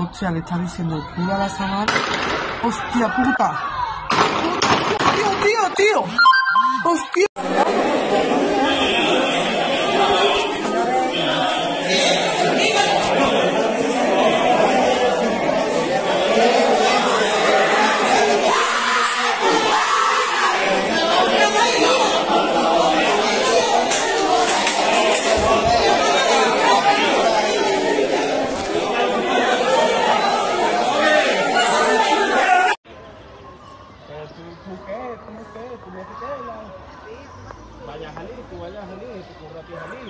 Hostia, le está diciendo culo a la Samara. Hostia puta. Tío, tío, tío. Hostia. Pero tú, tú qué, ¿cómo qué? ¿Tú no? Vaya a salir, tú vayas a salir, tú corras a salir.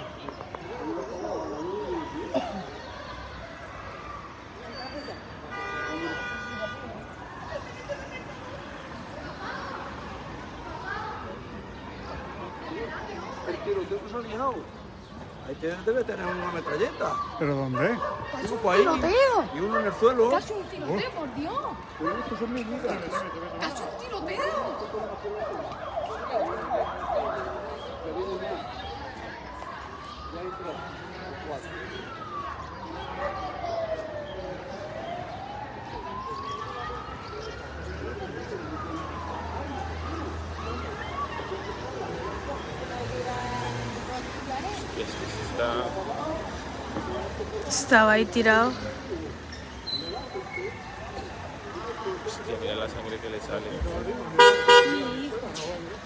Ha liado. Ahí tiene- debe tener una metralleta. ¿Pero dónde? Digo, pues ahí, tiroteo? Y uno en el suelo. Casi un tiroteo, por Dios. Estos son mis vidas. Casi un tiroteo. Estaba ahí tirado. Hostia, mira la sangre que le sale.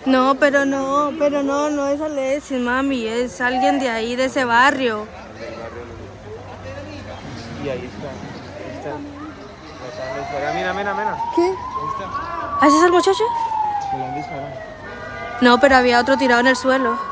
No, pero no, pero no, no es Alexis, mami, es alguien de ahí, de ese barrio. Y ahí está. Ahí está. Mira, mira, mira. ¿Qué? Ahí está. ¿Haces al muchacho? No, pero había otro tirado en el suelo.